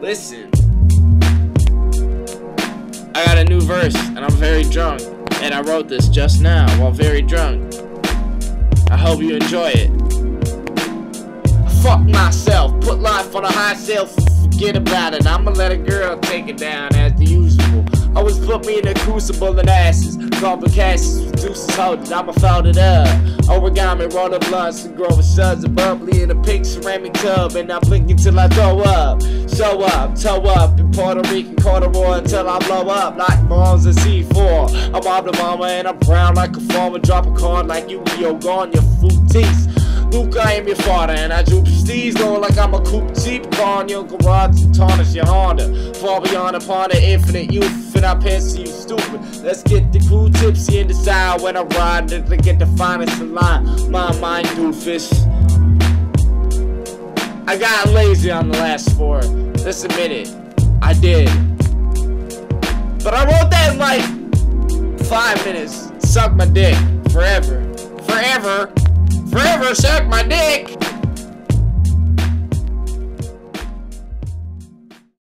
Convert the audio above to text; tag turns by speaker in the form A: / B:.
A: Listen. I got a new verse, and I'm very drunk. And I wrote this just now while very drunk. I hope you enjoy it. Fuck myself, put life on a high shelf, forget about it. I'ma let a girl take it down as the usual. Always put me in a crucible and asses. Complications, reduces holding, I'ma fold it up. Origami, roll the blunts and grow with suds and bubbly in a pink ceramic tub. And I blink until I throw up. Show up, toe up in Puerto Rican corduroy until I blow up like bombs in C4. I'm Bob the mama and I'm brown like a farmer. Drop a card like Yu-Gi-Oh! Gone your teeth. Luke, I am your father, and I droop steez going like I'm a coupe jeep car in your garage to tarnish your Honda. Far beyond upon the infinite youth, and I pass you stupid. Let's get the cool tipsy and decide when I ride to get the finest in line. My mind doofus. I got lazy on the last four. Let's admit it. I did. But I wrote that in like five minutes. Suck my dick. Forever. Forever. Forever suck my dick.